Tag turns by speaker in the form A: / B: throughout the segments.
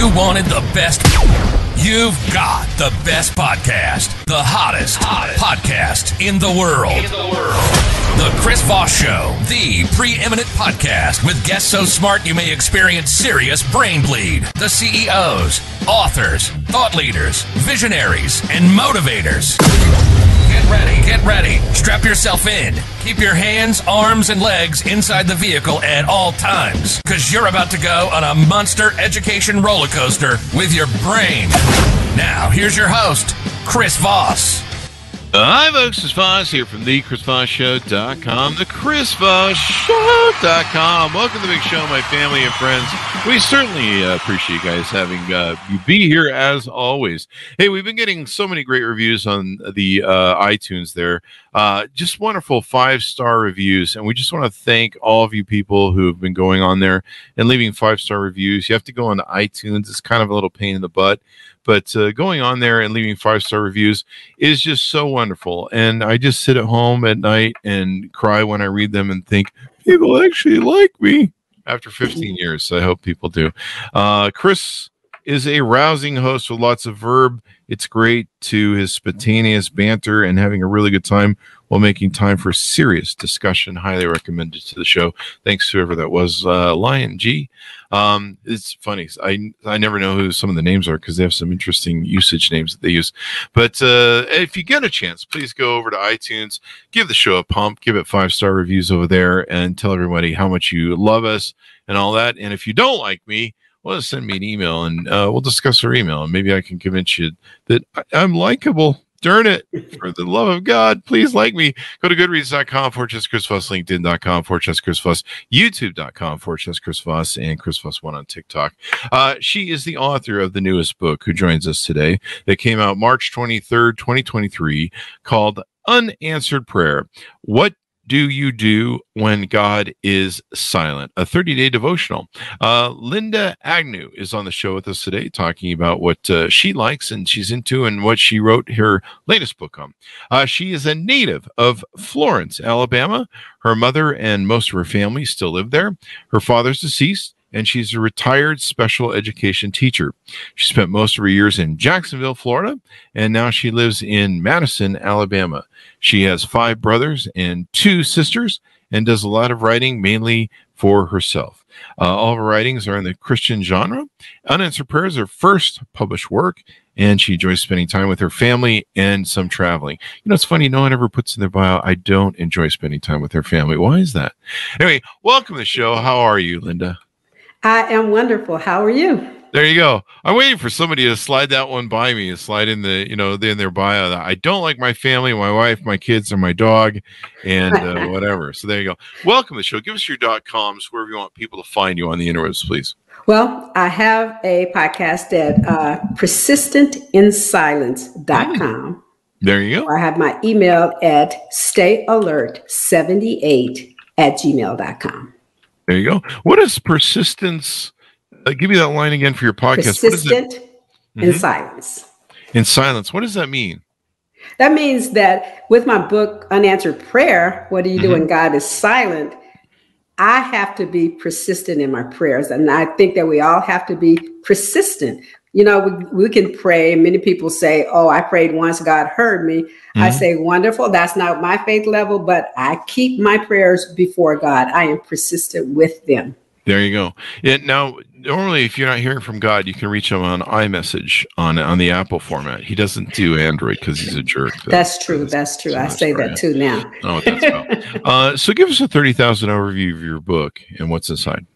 A: You wanted the best. You've got the best podcast, the hottest, hottest podcast in the world. In the world. The Chris Voss Show, the preeminent podcast with guests so smart you may experience serious brain bleed. The CEOs, authors, thought leaders, visionaries, and motivators. Get ready, get ready. Strap yourself in. Keep your hands, arms, and legs inside the vehicle at all times, because you're about to go on a monster education roller coaster with your brain. Now, here's your host, Chris Voss.
B: Hi, folks. It's Voss here from the ChrisVossShow.com, the ChrisVossShow.com. Welcome to the big show, my family and friends. We certainly uh, appreciate you guys having uh, you be here as always. Hey, we've been getting so many great reviews on the uh, iTunes there. Uh, just wonderful five star reviews. And we just want to thank all of you people who have been going on there and leaving five star reviews. You have to go on iTunes, it's kind of a little pain in the butt but uh, going on there and leaving five star reviews is just so wonderful. And I just sit at home at night and cry when I read them and think people actually like me after 15 years. So I hope people do. Uh, Chris is a rousing host with lots of verb. It's great to his spontaneous banter and having a really good time while making time for serious discussion. Highly recommended to the show. Thanks whoever that was, uh, Lion G. Um, it's funny. I I never know who some of the names are because they have some interesting usage names that they use. But uh, if you get a chance, please go over to iTunes, give the show a pump, give it five star reviews over there, and tell everybody how much you love us and all that. And if you don't like me, well, send me an email and uh, we'll discuss our email, and maybe I can convince you that I- I'm likable. Darn it. For the love of God, please like me. Go to goodreads.com, Fortress Chris Voss, LinkedIn.com, Fortress Chris Voss, YouTube.com, Fortress Chris Voss, and Chris Voss One on TikTok. Uh, she is the author of the newest book who joins us today that came out March 23rd, 2023, called Unanswered Prayer. What do you do when God is silent? A 30 day devotional. Uh, Linda Agnew is on the show with us today, talking about what uh, she likes and she's into and what she wrote her latest book on. Uh, she is a native of Florence, Alabama. Her mother and most of her family still live there. Her father's deceased. And she's a retired special education teacher. She spent most of her years in Jacksonville, Florida, and now she lives in Madison, Alabama. She has five brothers and two sisters and does a lot of writing, mainly for herself. Uh, all of her writings are in the Christian genre. Unanswered Prayers, her first published work, and she enjoys spending time with her family and some traveling. You know, it's funny, no one ever puts in their bio, I don't enjoy spending time with their family. Why is that? Anyway, welcome to the show. How are you, Linda?
C: I am wonderful. How are you?
B: There you go. I'm waiting for somebody to slide that one by me, slide in the, you know, in their bio. that I don't like my family, my wife, my kids, or my dog, and uh, whatever. So there you go. Welcome to the show. Give us your dot coms wherever you want people to find you on the interwebs, please.
C: Well, I have a podcast at uh, persistentinsilence.com.
B: There you go.
C: I have my email at stayalert78 at gmail.com.
B: There you go. What is persistence? Uh, give me that line again for your podcast. What is it?
C: Persistent in
B: Mhm.
C: silence.
B: In silence. What does that mean?
C: That means that with my book, Unanswered Prayer, What Do You Do
B: Mhm.
C: When God is Silent? I have to be persistent in my prayers. And I think that we all have to be persistent. You know, we, we can pray. Many people say, Oh, I prayed once, God heard me. I
B: Mhm.
C: say, Wonderful. That's not my faith level, but I keep my prayers before God. I am persistent with them.
B: There you go. Yeah, now, normally, if you're not hearing from God, you can reach him on iMessage on on the Apple format. He doesn't do Android because he's a jerk.
C: That's true. That's true. I say that too now.
B: Oh, that's about. uh, so, give us a thirty thousand overview of your book and what's inside.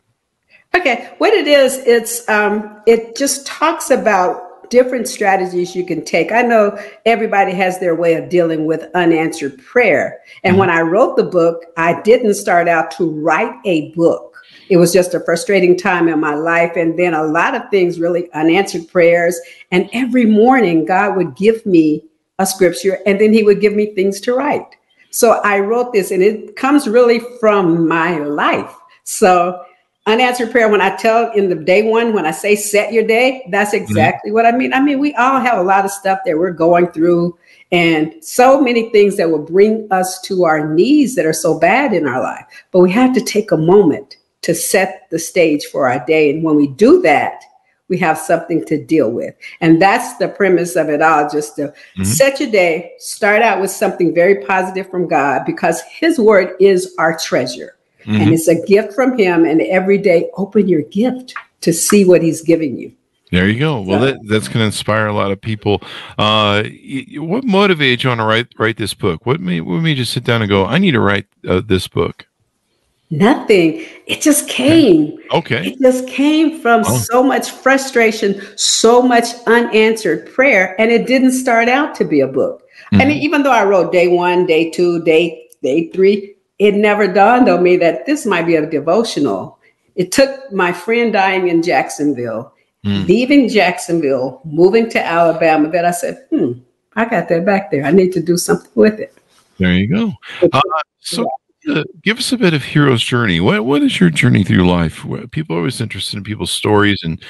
C: Okay, what it is, it's um, it just talks about different strategies you can take. I know everybody has their way of dealing with unanswered prayer, and when I wrote the book, I didn't start out to write a book. It was just a frustrating time in my life, and then a lot of things really unanswered prayers. And every morning, God would give me a scripture, and then He would give me things to write. So I wrote this, and it comes really from my life. So unanswered prayer when i tell in the day one when i say set your day that's exactly what i mean i mean we all have a lot of stuff that we're going through and so many things that will bring us to our knees that are so bad in our life but we have to take a moment to set the stage for our day and when we do that we have something to deal with. And that's the premise of it all just to mm-hmm. set your day, start out with something very positive from God because His word is our treasure. Mm-hmm. And it's a gift from Him. And every day, open your gift to see what He's giving you.
B: There you go. Well, that, that's going to inspire a lot of people. Uh, what motivated you on to write write this book? What made what made you sit down and go? I need to write uh, this book.
C: Nothing. It just came.
B: Okay.
C: It just came from oh. so much frustration, so much unanswered prayer, and it didn't start out to be a book. Mm-hmm. I mean, even though I wrote day one, day two, day day three, it never dawned on me that this might be a devotional. It took my friend dying in Jacksonville, mm. leaving Jacksonville, moving to Alabama, that I said, hmm, I got that back there. I need to do something with it.
B: There you go. Uh, so uh, give us a bit of hero's journey. What what is your journey through life? People are always interested in people's stories and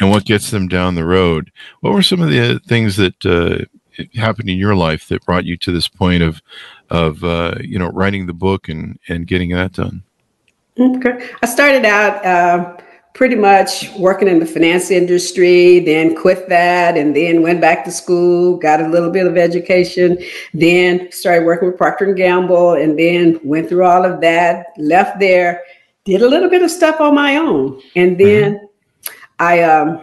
B: and what gets them down the road. What were some of the things that uh, happened in your life that brought you to this point of of uh, you know writing the book and and getting that done?
C: Okay, I started out uh, pretty much working in the finance industry, then quit that, and then went back to school, got a little bit of education, then started working with Procter and Gamble, and then went through all of that, left there, did a little bit of stuff on my own, and mm-hmm. then mm-hmm. I um,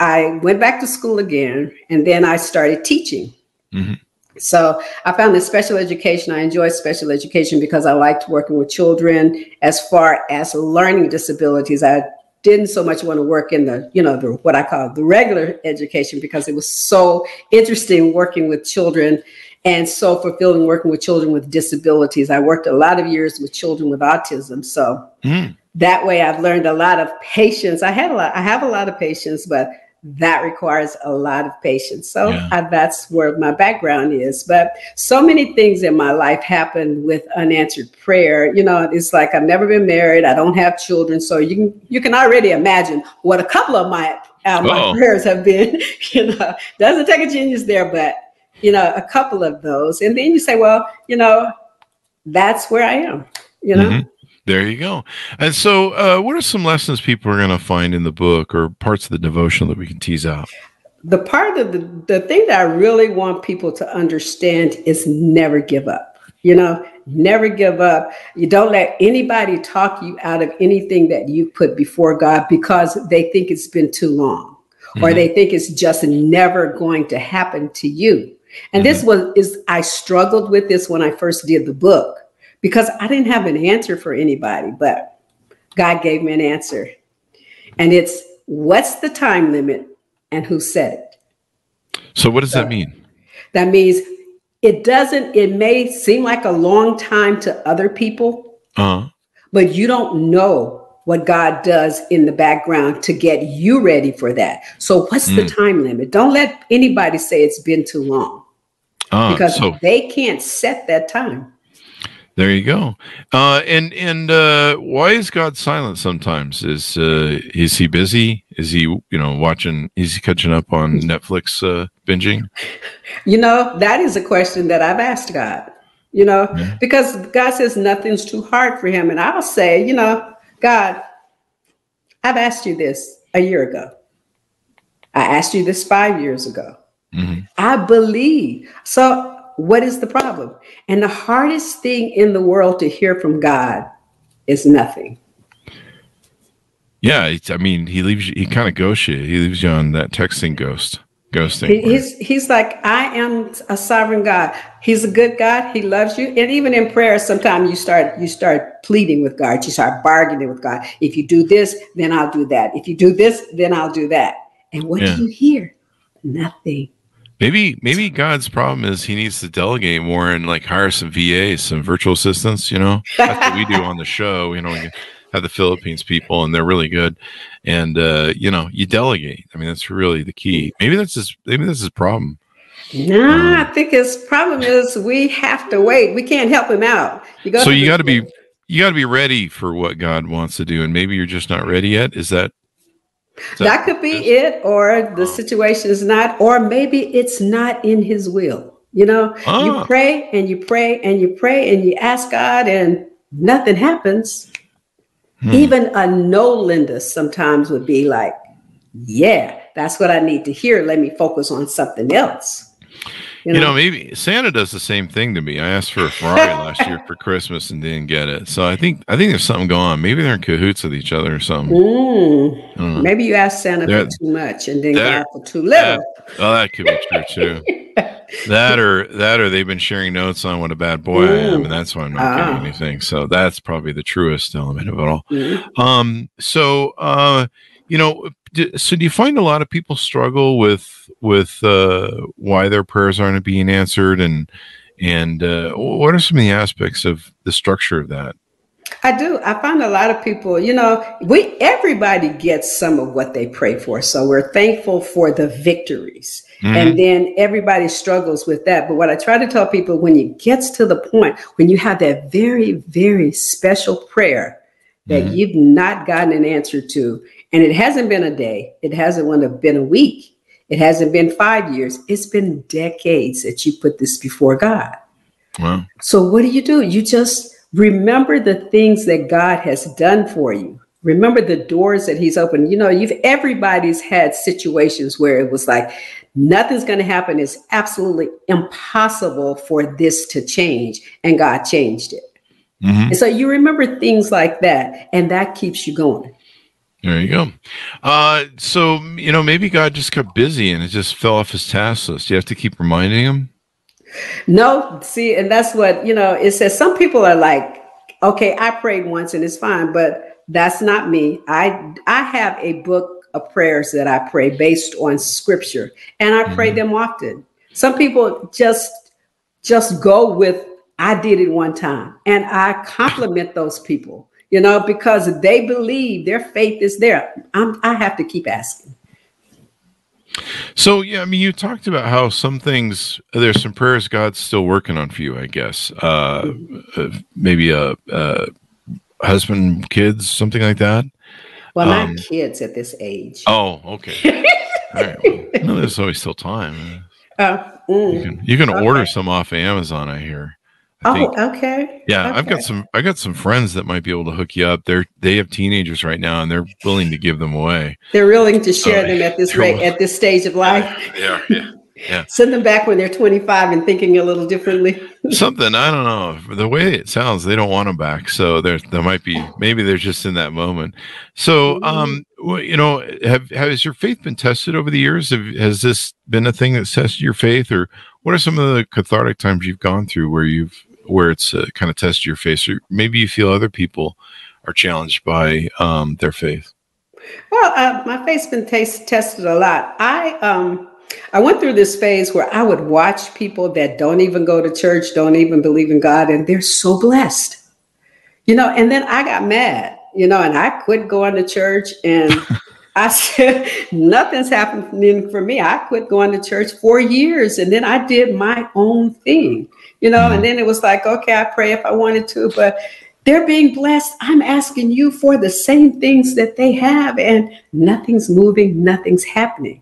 C: I went back to school again, and then I started teaching. Mm-hmm. So I found that special education, I enjoy special education because I liked working with children. As far as learning disabilities, I didn't so much want to work in the, you know, the what I call the regular education because it was so interesting working with children and so fulfilling working with children with disabilities. I worked a lot of years with children with autism. So mm. that way I've learned a lot of patience. I had a lot, I have a lot of patience, but that requires a lot of patience. So yeah. I, that's where my background is. But so many things in my life happened with unanswered prayer. You know, it's like I've never been married. I don't have children, so you can you can already imagine what a couple of my uh, my prayers have been. you know, doesn't take a genius there, but you know, a couple of those, and then you say, well, you know, that's where I am. You know. Mm-hmm.
B: There you go. And so, uh, what are some lessons people are going to find in the book or parts of the devotional that we can tease out?
C: The part of the, the thing that I really want people to understand is never give up. You know, never give up. You don't let anybody talk you out of anything that you put before God because they think it's been too long mm-hmm. or they think it's just never going to happen to you. And mm-hmm. this was is I struggled with this when I first did the book because I didn't have an answer for anybody, but God gave me an answer. And it's what's the time limit and who said it?
B: So, what does so, that mean?
C: That means it doesn't, it may seem like a long time to other people, uh-huh. but you don't know what God does in the background to get you ready for that. So, what's mm. the time limit? Don't let anybody say it's been too long uh, because so- they can't set that time.
B: There you go. Uh, and and uh, why is God silent sometimes? Is uh, is he busy? Is he you know watching? Is he catching up on Netflix uh, binging?
C: You know that is a question that I've asked God. You know yeah. because God says nothing's too hard for him, and I'll say you know God, I've asked you this a year ago. I asked you this five years ago. Mm-hmm. I believe so what is the problem? And the hardest thing in the world to hear from God is nothing.
B: Yeah, I mean, he leaves you, he kind of ghosts you. He leaves you on that texting ghost, ghosting.
C: He's he's like, I am a sovereign God. He's a good God. He loves you. And even in prayer, sometimes you start you start pleading with God. You start bargaining with God. If you do this, then I'll do that. If you do this, then I'll do that. And what yeah. do you hear? Nothing.
B: Maybe maybe God's problem is he needs to delegate more and like hire some VAs, some virtual assistants. You know, that's what we do on the show. You know, we have the Philippines people, and they're really good. And uh, you know, you delegate. I mean, that's really the key. Maybe that's his. Maybe that's his problem.
C: No, um, I think his problem is we have to wait. We can't help him out.
B: You so you got to be you got to be ready for what God wants to do, and maybe you're just not ready yet. Is that
C: so that could be it, or the situation is not, or maybe it's not in his will. You know, ah. you pray and you pray and you pray and you ask God, and nothing happens. Hmm. Even a no Linda sometimes would be like, yeah, that's what I need to hear. Let me focus on something else.
B: You know? you know, maybe Santa does the same thing to me. I asked for a Ferrari last year for Christmas and didn't get it. So I think I think there's something going on. Maybe they're in cahoots with each other or something.
C: Mm. Maybe you asked Santa for too much and then God for too little.
B: That, well, that could be true too. that or that or they've been sharing notes on what a bad boy I am, and that's why I'm not ah. getting anything. So that's probably the truest element of it all. Mm. Um, so uh, you know, so do you find a lot of people struggle with with uh, why their prayers aren't being answered, and and uh, what are some of the aspects of the structure of that?
C: I do. I find a lot of people, you know, we everybody gets some of what they pray for. So we're thankful for the victories. Mm-hmm. And then everybody struggles with that. But what I try to tell people when it gets to the point when you have that very, very special prayer that mm-hmm. you've not gotten an answer to, and it hasn't been a day, it hasn't been a week, it hasn't been five years, it's been decades that you put this before God. Wow. So what do you do? You just remember the things that God has done for you. Remember the doors that he's opened. You know, you've everybody's had situations where it was like nothing's going to happen. It's absolutely impossible for this to change. And God changed it. Mm-hmm. And so you remember things like that, and that keeps you going.
B: There you go. Uh, so you know, maybe God just got busy and it just fell off his task list. You have to keep reminding him.
C: No, see, and that's what you know. It says some people are like, okay, I prayed once and it's fine, but that's not me. I I have a book of prayers that I pray based on scripture, and I pray mm-hmm. them often. Some people just just go with I did it one time, and I compliment those people you know, because they believe their faith is there. I'm, I have to keep asking.
B: So yeah, I mean, you talked about how some things there's some prayers God's still working on for you. I guess uh, uh, maybe a, a, husband, kids, something like that.
C: Well, um, not kids at this age.
B: Oh, okay. All right. Well, no, there's always still time. Uh, mm, you can, you can okay. order some off Amazon. I hear.
C: I oh, okay.
B: Yeah,
C: okay.
B: I've got some. I got some friends that might be able to hook you up. They're they have teenagers right now, and they're willing to give them away.
C: They're willing to share uh, them at this rate, at this stage of life.
B: Yeah, yeah, yeah.
C: Send them back when they're 25 and thinking a little differently.
B: Something I don't know. The way it sounds, they don't want them back. So there, there might be maybe they're just in that moment. So, mm-hmm. um, you know, have has your faith been tested over the years? Have, has this been a thing that tested your faith, or what are some of the cathartic times you've gone through where you've where it's uh, kind of tested your faith, or maybe you feel other people are challenged by um, their faith.
C: Well, uh, my faith's been taste, tested a lot. I um, I went through this phase where I would watch people that don't even go to church, don't even believe in God, and they're so blessed, you know. And then I got mad, you know, and I quit going to church, and I said nothing's happening for me. I quit going to church for years, and then I did my own thing you know, and mm-hmm. then it was like, okay, I pray if I wanted to, but they're being blessed. I'm asking you for the same things that they have, and nothing's moving, nothing's happening.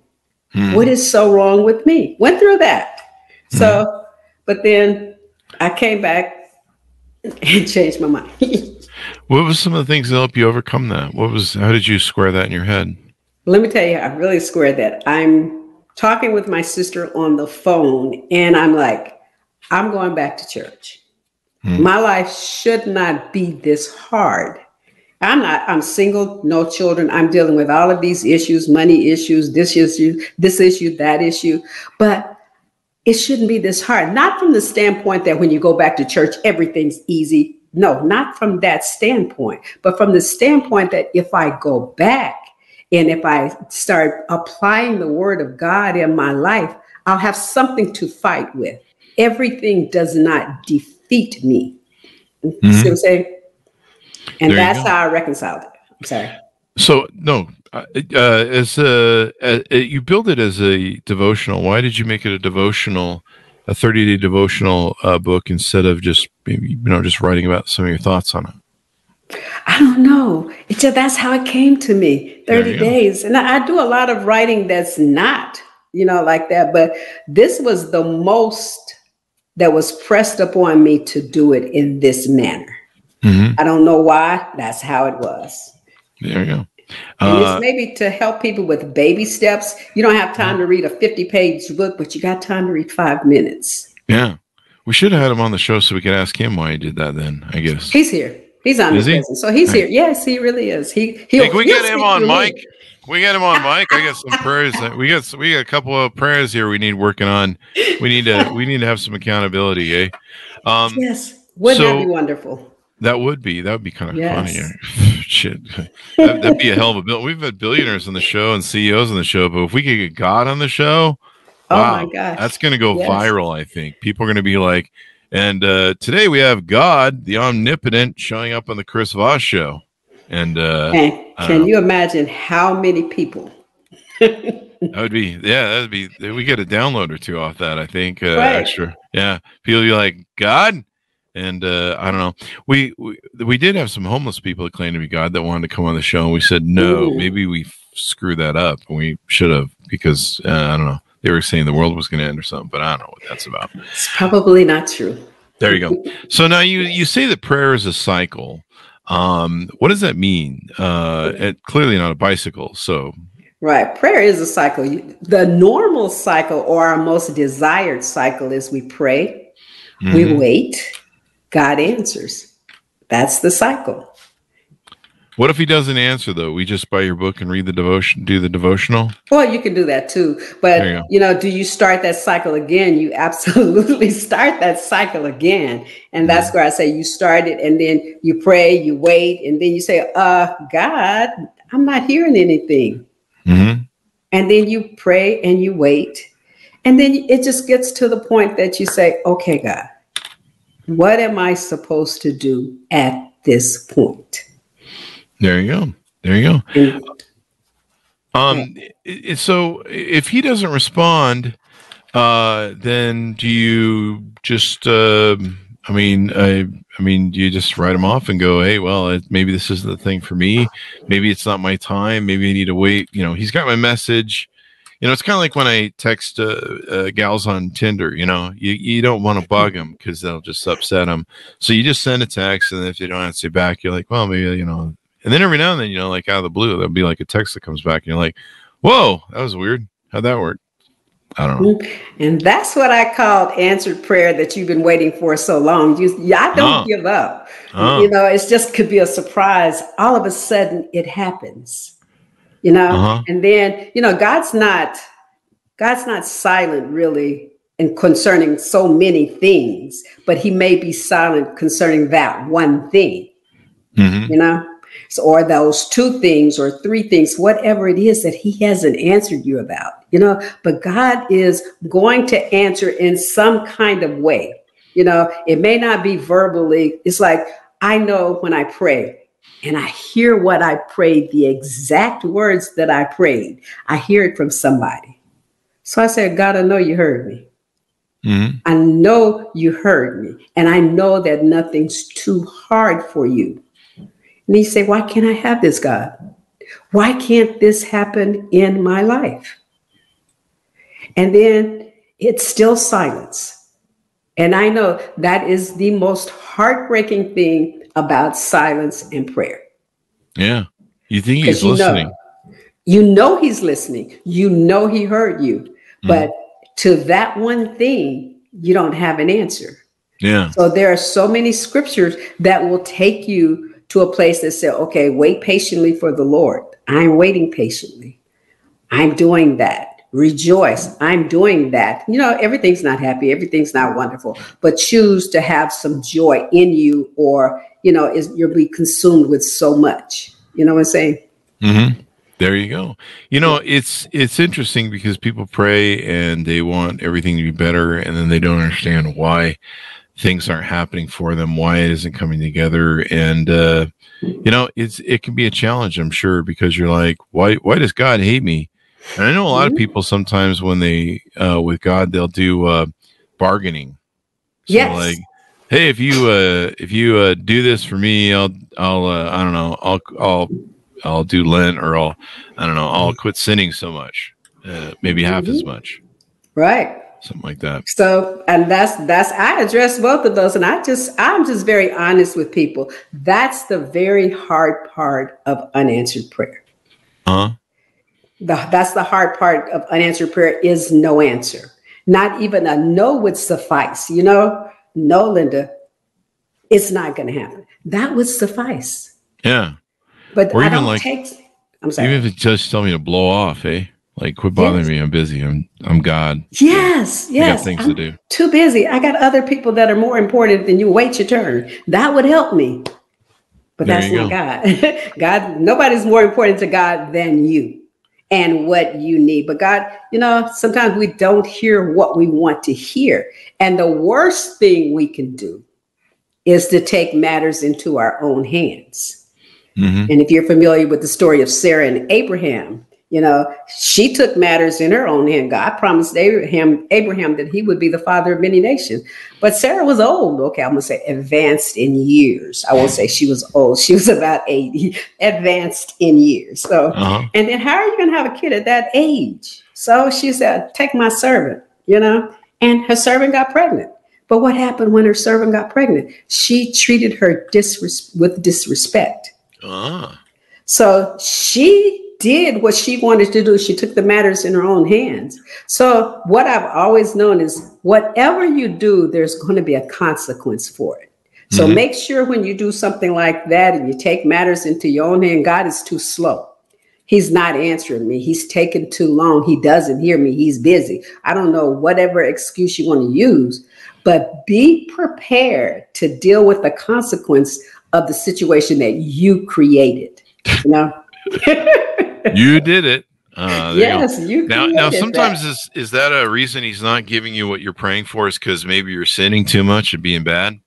C: Mm. What is so wrong with me? Went through that. Mm. So, but then I came back and changed my mind.
B: what was some of the things that helped you overcome that? What was how did you square that in your head?
C: Let me tell you, I really squared that. I'm talking with my sister on the phone, and I'm like, I'm going back to church. Hmm. My life should not be this hard. I'm not, I'm single, no children. I'm dealing with all of these issues, money issues, this issue, this issue, that issue. But it shouldn't be this hard. Not from the standpoint that when you go back to church, everything's easy. No, not from that standpoint, but from the standpoint that if I go back and if I start applying the word of God in my life, I'll have something to fight with everything does not defeat me. Mm-hmm. See what I'm saying? And there that's how I reconciled it. I'm sorry.
B: So no, uh, uh, as a, uh, you build it as a devotional. Why did you make it a devotional, a 30 day devotional uh, book instead of just you know just writing about some of your thoughts on it?
C: I don't know. It's just that's how it came to me. 30 days. And I, I do a lot of writing that's not, you know, like that. But this was the most that was pressed upon me to do it in this manner. Mm-hmm. I don't know why. That's how it was.
B: There you go.
C: And
B: Uh,
C: it's maybe to help people with baby steps. You don't have time to read a 50 page book, but you got time to read five minutes.
B: yeah. We should have had him on the show so we could ask him why he did that then, I guess.
C: He's here. He's on
B: Is
C: the
B: he?
C: present. So he's here. Yes, he really is. He he'll,
B: can we
C: he'll
B: get him on
C: mic. me.
B: Can we get him on mic. I got some prayers. That, we got we got a couple of prayers here we need working on. We need to we need to have some accountability, eh? Um,
C: Yes. Wouldn't
B: So-
C: that be wonderful?
B: That would be that would be kind of
C: Yes.
B: funny. Shit, that, that'd be a hell of a bill. We've had billionaires on the show and CEOs on the show, but if we could get God on the show,
C: Oh
B: wow,
C: my gosh.
B: that's going to go
C: Yes.
B: viral. I think people are going to be like, and uh, today we have God, the omnipotent, showing up on the Chris Voss show, and uh,
C: can you imagine how many people?
B: that would be yeah, that'd be we get a download or two off that. I think uh,
C: Right.
B: extra, yeah. People be like God. And uh, I don't know. We, we we did have some homeless people that claimed to be God that wanted to come on the show, and we said no.
C: Ooh.
B: Maybe we screwed that up, and we should have because uh, I don't know. They were saying the world was going to end or something, but I don't know what that's about.
C: It's probably not true.
B: There you go. So now you you say that prayer is a cycle. Um, what does that mean? Uh, it, clearly not a bicycle. So
C: Right. Prayer is a cycle. You- The normal cycle or our most desired cycle is we pray, we
B: mhm.
C: wait, God answers. That's the cycle.
B: What if he doesn't answer though? We just buy your book and read the devotion, do the devotional.
C: Well, you can do that too. But
B: you
C: you know, do you start that cycle again? You absolutely start that cycle again. And that's
B: Mm-hmm.
C: where I say you start it and then you pray, you wait, and then you say, uh, God, I'm not hearing anything.
B: Mm-hmm.
C: And then you pray and you wait. And then it just gets to the point that you say, okay, God, what am I supposed to do at this point?
B: There you go. There you go. Um, so if he doesn't respond, uh, then do you just, uh, I mean, I, I mean, do you just write him off and go, hey, well, it, maybe this isn't the thing for me. Maybe it's not my time. Maybe I need to wait. You know, he's got my message. You know, it's kind of like when I text uh, uh, gals on Tinder. You know, you, you don't want to bug them because they'll just upset them. So you just send a text, and if they don't answer back, you're like, well, maybe you know. And then every now and then, you know, like out of the blue, there'll be like a text that comes back, and you're like, whoa, that was weird. How'd that work? I don't know.
C: And that's what I called answered prayer that you've been waiting for so long. You, I don't
B: Oh.
C: give up.
B: Oh.
C: You know, it's just could be a surprise. All of a sudden, it happens. You know,
B: Uh-huh.
C: and then you know, God's not God's not silent really and concerning so many things, but He may be silent concerning that one thing
B: Mhm.
C: you know so, or those two things or three things whatever it is that he hasn't answered you about you know? But god is going to answer in some kind of way. You know it may not be verbally. It's like i know when i pray and i hear what i prayed the exact words that i prayed. I hear it from somebody. So i said god i know you heard me.
B: Mhm.
C: I know you heard me, and I know that nothing's too hard for you. And he say, Why can't I have this, God? Why can't this happen in my life? And then it's still silence. And I know that is the most heartbreaking thing about silence and prayer.
B: Yeah. You think he's
C: you know-
B: listening?
C: You know he's listening. You know he heard you. Mm-hmm. But to that one thing, you don't have an answer.
B: Yeah.
C: So there are so many scriptures that will take you to a place that say, okay, wait patiently for the Lord. I'm waiting patiently. I'm doing that. Rejoice. I'm doing that. You know, everything's not happy, everything's not wonderful, but choose to have some joy in you, or, you know, is you'll be consumed with so much. You know what I'm saying?
B: hmm There you go. You know, it's it's interesting because people pray and they want everything to be better, and then they don't understand why things aren't happening for them, why it isn't coming together, and uh, you know, it's it can be a challenge, I'm sure, because you're like, why why does God hate me? And I know a lot of
C: Mhm.
B: people sometimes when they uh, with God they'll do uh, bargaining. So
C: Yes.
B: like, hey, if you uh, if you uh, do this for me, I'll I'll uh, I don't know, I'll I'll I'll do Lent or I'll I don't know, I'll quit sinning so much, uh, maybe half as much,
C: Right.
B: Something like that.
C: So, and that's that's I address both of those, and I just I'm just very honest with people. That's the very hard part of unanswered prayer.
B: Uh huh.
C: The, that's the hard part of unanswered prayer is no answer. Not even a no would suffice. You know, no, Linda, it's not going to happen. That would suffice.
B: Yeah.
C: But
B: Or
C: I
B: even
C: don't
B: like-
C: take. I'm sorry.
B: Even if it's just tell me to blow off, eh? Like quit bothering
C: Yes.
B: me. I'm busy. I'm I'm God.
C: yes,
B: I
C: yes.
B: got things
C: I'm
B: to do.
C: Too busy. I got other people that are more important than you. Wait your turn. That would help me. But
B: There
C: that's not God. God, nobody's more important to God than you and what you need. But God, you know, sometimes we don't hear what we want to hear. And the worst thing we can do is to take matters into our own hands.
B: hmm
C: And if you're familiar with the story of Sarah and Abraham, you know, she took matters in her own hand. God promised Abraham, Abraham that he would be the father of many nations. But Sarah was old. Okay, I'm gonna say advanced in years. I won't say she was old. She was about 80, advanced in years. So,
B: Uh-huh.
C: and then how are you gonna have a kid at that age? So she said, Take my servant, you know, and her servant got pregnant. But what happened when her servant got pregnant? She treated her disres- with disrespect.
B: Ah.
C: So she did what she wanted to do. She took the matters in her own hands. So what I've always known is whatever you do, there's going to be a consequence for it. So
B: Mhm.
C: make sure when you do something like that and you take matters into your own hand, God is too slow. He's not answering me. He's taking too long. He doesn't hear me. He's busy. I don't know whatever excuse you want to use, but be prepared to deal with the consequence of the situation that you created. You know?
B: You did it. Uh, there you
C: yes, you
B: Now, now sometimes
C: that.
B: is is that a reason he's not giving you what you're praying for? Is because maybe you're sinning too much and being bad? Is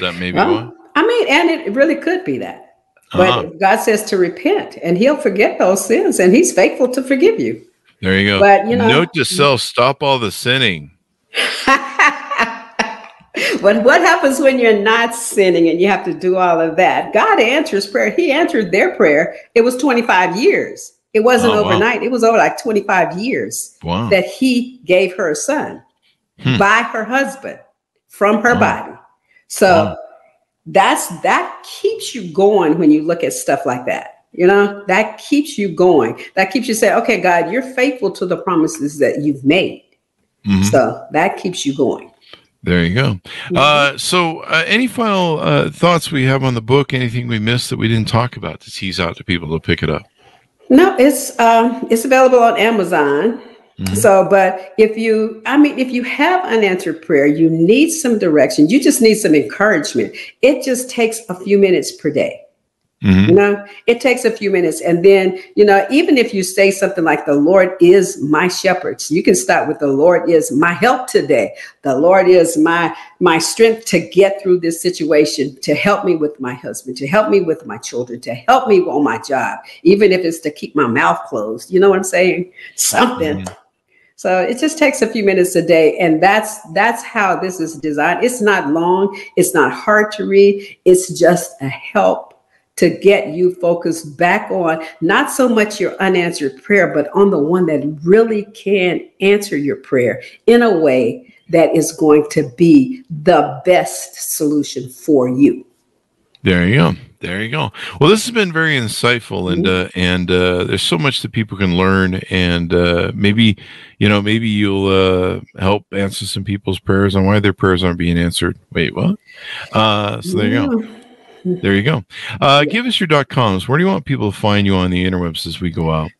B: that maybe
C: Well,
B: why?
C: I mean, and it really could be that. But
B: Uh-huh.
C: God says to repent and he'll forget those sins and he's faithful to forgive you.
B: There you go.
C: But, you know-
B: note to self: stop all the sinning.
C: but what happens when you're not sinning and you have to do all of that? God answers prayer. He answered their prayer. It was 25 years. It wasn't
B: Oh, wow.
C: overnight. It was over like 25 years
B: Wow.
C: that he gave her a son
B: Hmm.
C: by her husband from her
B: Wow.
C: body. So
B: Wow.
C: that's that keeps you going when you look at stuff like that. You know, that keeps you going. That keeps you saying, okay, God, you're faithful to the promises that you've made.
B: Mhm.
C: So that keeps you going.
B: There you go.
C: Mm-hmm.
B: Uh, so, uh, any final uh, thoughts we have on the book? Anything we missed that we didn't talk about to tease out to people to pick it up?
C: No, it's um, it's available on Amazon.
B: Mhm.
C: So, but if you, I mean, if you have unanswered prayer, you need some direction. You just need some encouragement. It just takes a few minutes per day.
B: Mhm.
C: You know, it takes a few minutes. And then, you know, even if you say something like, the Lord is my shepherd, so you can start with the Lord is my help today. The Lord is my my strength to get through this situation, to help me with my husband, to help me with my children, to help me on my job, even if it's to keep my mouth closed. You know what I'm saying? Something. So it just takes a few minutes a day, and that's that's how this is designed. It's not long, it's not hard to read. It's just a help to get you focused back on not so much your unanswered prayer, but on the one that really can answer your prayer in a way that is going to be the best solution for you.
B: There you go. There you go. Well, this has been very insightful,
C: Mm-hmm.
B: and uh, and uh, there's so much that people can learn, and uh, maybe you know maybe you'll uh, help answer some people's prayers on why their prayers aren't being answered. Wait, what? Uh, so there you go. There you go. Uh, give us your dot coms. Where do you want people to find you on the interwebs as we go out?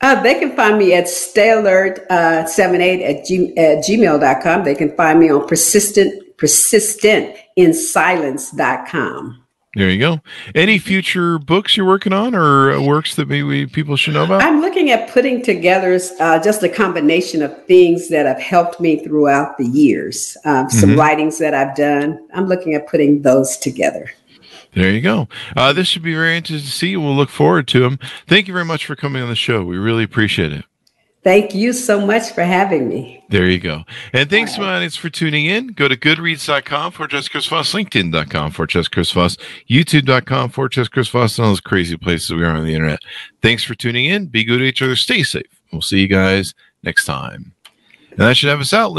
C: Uh, they can find me at stayalert78 at, g- at gmail.com. They can find me on persistent, persistent in silence.com.
B: There you go. Any future books you're working on, or uh, works that maybe people should know about?
C: I'm looking at putting together uh, just a combination of things that have helped me throughout the years. Um, some
B: Mhm.
C: writings that I've done. I'm looking at putting those together.
B: There you go. Uh, this should be very interesting to see. We'll look forward to them. Thank you very much for coming on the show. We really appreciate it.
C: Thank you so much for having me.
B: There you go. And thanks to my audience for tuning in. Go to goodreads.com for Just Chris Voss, LinkedIn.com for Just Chris Voss, YouTube.com for Just Chris Voss, and all those crazy places we are on the internet. Thanks for tuning in. Be good to each other. Stay safe. We'll see you guys next time. And that should have us out.